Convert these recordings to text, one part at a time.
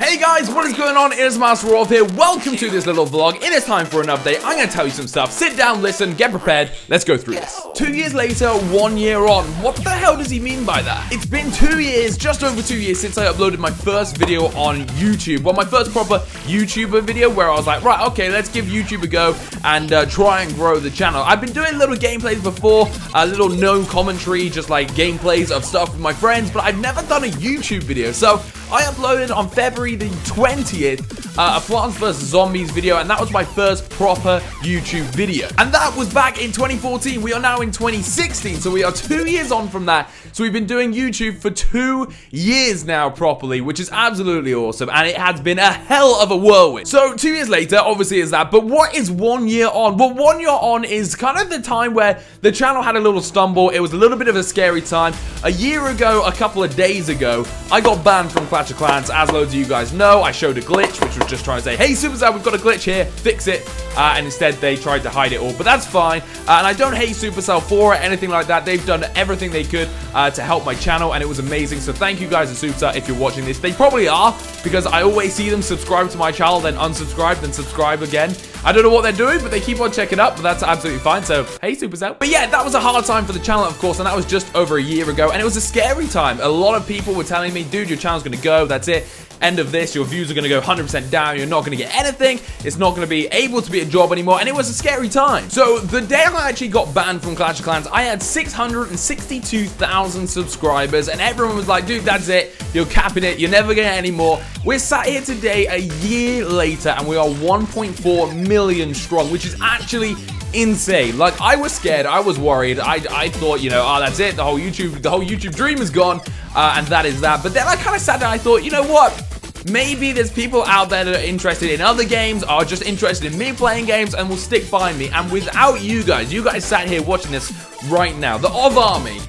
Hey guys, what is going on? It is MasterOv here. Welcome to this little vlog. It is time for an update. I'm going to tell you some stuff. Sit down, listen, get prepared. Let's go through this. Two years later, one year on. What the hell does he mean by that? It's been two years, just over two years, since I uploaded my first video on YouTube. Well, my first proper YouTuber video where I was like, right, okay, let's give YouTube a go and uh, try and grow the channel. I've been doing little gameplays before, a little no commentary, just like gameplays of stuff with my friends, but I've never done a YouTube video. So I uploaded on February the 20th uh, a Plants vs. Zombies video, and that was my first proper YouTube video. And that was back in 2014. We are now in 2016, so we are two years on from that. So we've been doing YouTube for two years now properly, which is absolutely awesome, and it has been a hell of a whirlwind. So two years later, obviously is that, but what is one year on? Well, one year on is kind of the time where the channel had a little stumble. It was a little bit of a scary time. A year ago, a couple of days ago, I got banned from Clash of Clans. As loads of you guys know, I showed a glitch, which was just trying to say, hey, Supercell, we've got a glitch here, fix it. Uh, and instead, they tried to hide it all, but that's fine. Uh, and I don't hate Supercell for it, anything like that. They've done everything they could uh, to help my channel, and it was amazing. So thank you guys at Supercell if you're watching this. They probably are, because I always see them subscribe to my channel, then unsubscribe, then subscribe again. I don't know what they're doing, but they keep on checking up, but that's absolutely fine. So, hey, Supercell. But yeah, that was a hard time for the channel, of course, and that was just over a year ago, and it was a scary time. A lot of people were telling me, dude, your channel's to go, that's it end of this, your views are to go 100% down. You're not to get anything. It's not to be able to be a job anymore. And it was a scary time. So the day I actually got banned from Clash of Clans, I had 662,000 subscribers. And everyone was like, dude, that's it. You're capping it. You're never getting any more. We're sat here today a year later and we are 1.4 million strong, which is actually insane. Like I was scared, I was worried. I, I thought, you know, oh, that's it. The whole YouTube, the whole YouTube dream is gone, uh, and that is that. But then I kind of sat down. I thought, you know what? Maybe there's people out there that are interested in other games, are just interested in me playing games, and will stick by me. And without you guys, you guys sat here watching this right now, the OV Army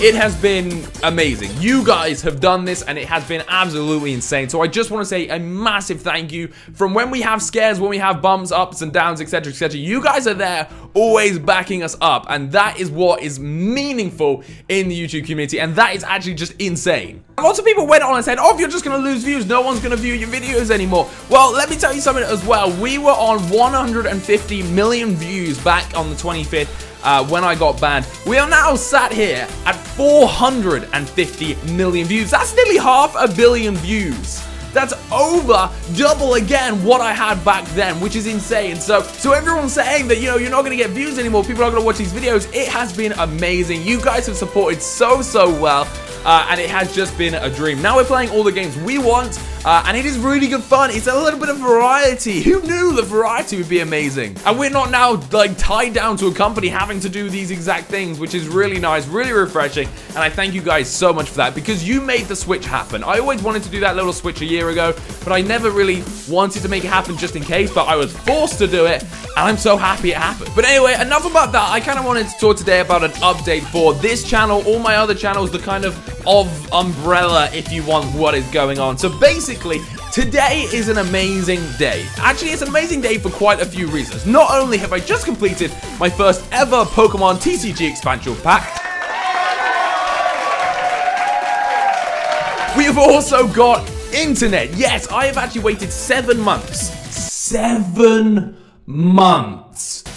it has been amazing. You guys have done this and it has been absolutely insane. So I just want to say a massive thank you from when we have scares, when we have bumps, ups and downs, etc, etc. You guys are there always backing us up and that is what is meaningful in the YouTube community and that is actually just insane. Lots of people went on and said, oh, you're just going to lose views, no one's going to view your videos anymore. Well, let me tell you something as well. We were on 150 million views back on the 25th uh, when I got banned. We are now sat here at 450 million views. That's nearly half a billion views. That's over double again what I had back then, which is insane. So, so everyone's saying that, you know, you're not going to get views anymore. People are going to watch these videos. It has been amazing. You guys have supported so, so well. Uh, and it has just been a dream. Now we're playing all the games we want, uh, and it is really good fun. It's a little bit of variety. Who knew the variety would be amazing? And we're not now like tied down to a company having to do these exact things, which is really nice, really refreshing. And I thank you guys so much for that because you made the switch happen. I always wanted to do that little switch a year ago, but I never really wanted to make it happen just in case, but I was forced to do it, and I'm so happy it happened. But anyway, enough about that. I kind of wanted to talk today about an update for this channel, all my other channels, the kind of of umbrella, if you want, what is going on. So basically, today is an amazing day. Actually, it's an amazing day for quite a few reasons. Not only have I just completed my first ever Pokemon TCG expansion pack, we have also got internet. Yes, I have actually waited seven months. Seven months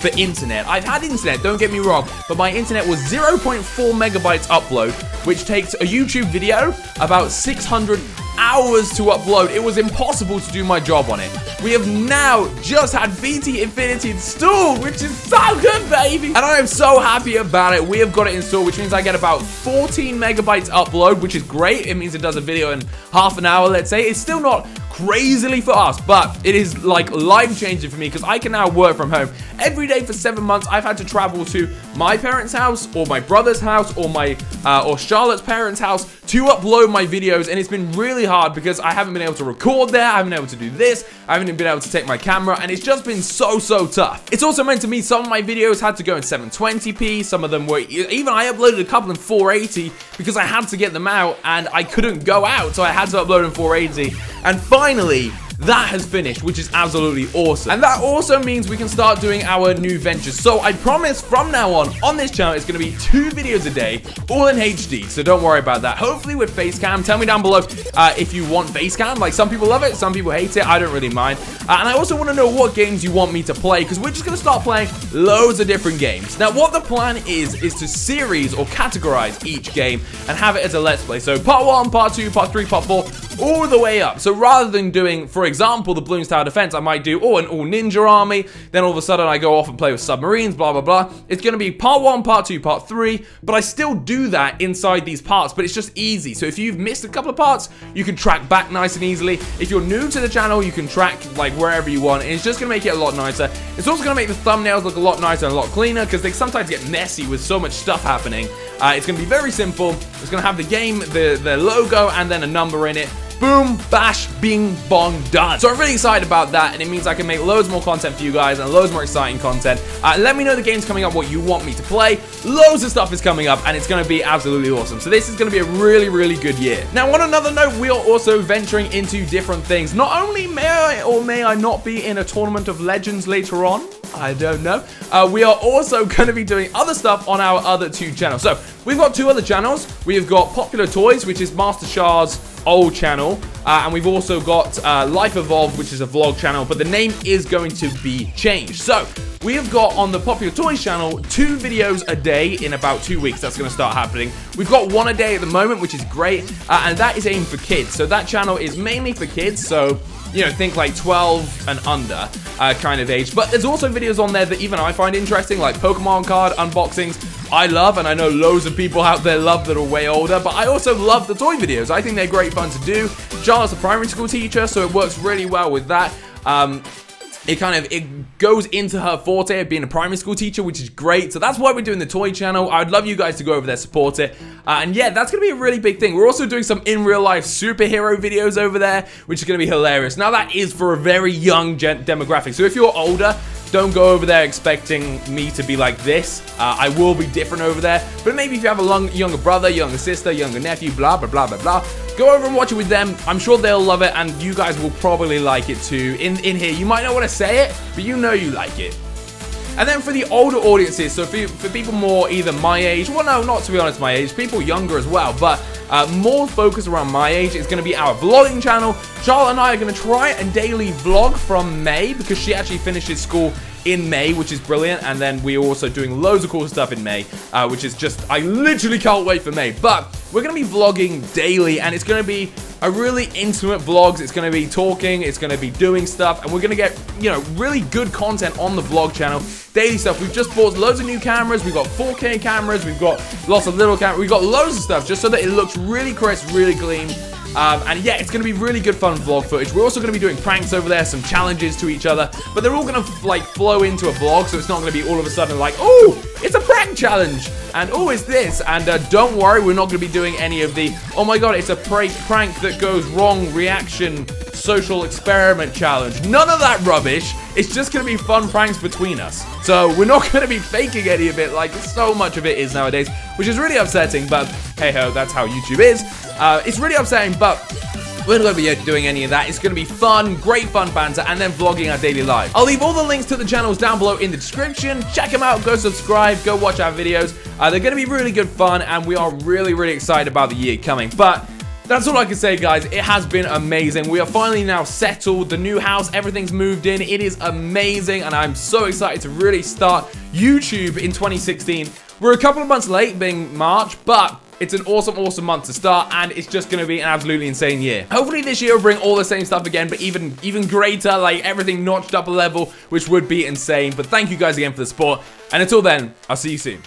for internet. I've had internet, don't get me wrong, but my internet was 0.4 megabytes upload, which takes a YouTube video about 600 hours to upload. It was impossible to do my job on it. We have now just had BT Infinity installed, which is so good, baby. And I am so happy about it. We have got it installed, which means I get about 14 megabytes upload, which is great. It means it does a video in half an hour, let's say. It's still not crazily for us, but it is like life-changing for me because I can now work from home. Every day for seven months, I've had to travel to my parents' house or my brother's house or my uh, or Charlotte's parents' house to upload my videos, and it's been really hard because I haven't been able to record there, I haven't been able to do this, I haven't been able to take my camera, and it's just been so, so tough. It's also meant to me some of my videos had to go in 720p, some of them were, even I uploaded a couple in 480 because I had to get them out, and I couldn't go out, so I had to upload in 480, and finally, that has finished, which is absolutely awesome. And that also means we can start doing our new ventures. So I promise from now on, on this channel, it's going to be two videos a day, all in HD. So don't worry about that. Hopefully with face cam. Tell me down below uh, if you want face cam. Like some people love it, some people hate it. I don't really mind. Uh, and I also want to know what games you want me to play because we're just going to start playing loads of different games. Now, what the plan is, is to series or categorize each game and have it as a let's play. So part one, part two, part three, part four, all the way up. So rather than doing, for example, the Bloons Tower Defense, I might do, oh, an all ninja army. Then all of a sudden I go off and play with submarines, blah, blah, blah. It's going to be part one, part two, part three. But I still do that inside these parts, but it's just easy. So if you've missed a couple of parts, you can track back nice and easily. If you're new to the channel, you can track like wherever you want. And it's just going to make it a lot nicer. It's also going to make the thumbnails look a lot nicer and a lot cleaner because they sometimes get messy with so much stuff happening. Uh, it's going to be very simple. It's going to have the game, the, the logo, and then a number in it. Boom, bash, bing, bong, done. So I'm really excited about that, and it means I can make loads more content for you guys and loads more exciting content. Uh, let me know the game's coming up, what you want me to play. Loads of stuff is coming up, and it's going to be absolutely awesome. So this is going to be a really, really good year. Now, on another note, we are also venturing into different things. Not only may I or may I not be in a Tournament of Legends later on, I don't know. Uh, we are also going to be doing other stuff on our other two channels. So we've got two other channels. We've got Popular Toys, which is MasterChar's old channel. Uh, and we've also got uh, Life Evolved, which is a vlog channel, but the name is going to be changed. So, we have got on the Popular Toys channel two videos a day in about two weeks. That's going to start happening. We've got one a day at the moment, which is great, uh, and that is aimed for kids. So that channel is mainly for kids. So you know, think like 12 and under uh, kind of age. But there's also videos on there that even I find interesting, like Pokemon card unboxings. I love, and I know loads of people out there love that are way older, but I also love the toy videos. I think they're great fun to do. Charlotte's a primary school teacher, so it works really well with that. Um, it kind of it goes into her forte of being a primary school teacher which is great. So that's why we're doing the toy channel. I'd love you guys to go over there support it. Uh, and yeah that's gonna be a really big thing. We're also doing some in real life superhero videos over there which is gonna be hilarious. Now that is for a very young demographic. So if you're older don't go over there expecting me to be like this. Uh, I will be different over there. But maybe if you have a long, younger brother, younger sister, younger nephew, blah, blah, blah, blah, blah, go over and watch it with them. I'm sure they'll love it, and you guys will probably like it too. In, in here, you might not want to say it, but you know you like it. And then for the older audiences, so for, for people more either my age, well, no, not to be honest, my age, people younger as well, but uh, more focused around my age is going to be our vlogging channel. Charlotte and I are going to try and daily vlog from May because she actually finishes school in May, which is brilliant. And then we're also doing loads of cool stuff in May, uh, which is just, I literally can't wait for May. But we're going to be vlogging daily, and it's going to be a really intimate vlogs. It's going to be talking, it's going to be doing stuff, and we're going to get, you know, really good content on the vlog channel. Daily stuff. We've just bought loads of new cameras. We've got 4K cameras. We've got lots of little cameras. We've got loads of stuff just so that it looks really crisp, really clean. Um, and yeah, it's going to be really good fun vlog footage. We're also going to be doing pranks over there, some challenges to each other, but they're all going to like flow into a vlog, so it's not going to be all of a sudden like, oh, it's a prank challenge, and oh, it's this, and uh, don't worry, we're not going to be doing any of the, oh my god, it's a prank, prank that goes wrong reaction social experiment challenge. None of that rubbish. It's just going to be fun pranks between us. So we're not going to be faking any of it like so much of it is nowadays, which is really upsetting, but hey ho, that's how YouTube is. Uh, it's really upsetting, but we're not going to be doing any of that. It's going to be fun, great fun banter, and then vlogging our daily life. I'll leave all the links to the channels down below in the description. Check them out, go subscribe, go watch our videos. Uh, they're going to be really good fun, and we are really, really excited about the year coming. But that's all I can say, guys. It has been amazing. We are finally now settled. The new house, everything's moved in. It is amazing, and I'm so excited to really start YouTube in 2016. We're a couple of months late, being March, but it's an awesome, awesome month to start, and it's just going to be an absolutely insane year. Hopefully this year will bring all the same stuff again, but even, even greater, like everything notched up a level, which would be insane. But thank you guys again for the support, and until then, I'll see you soon.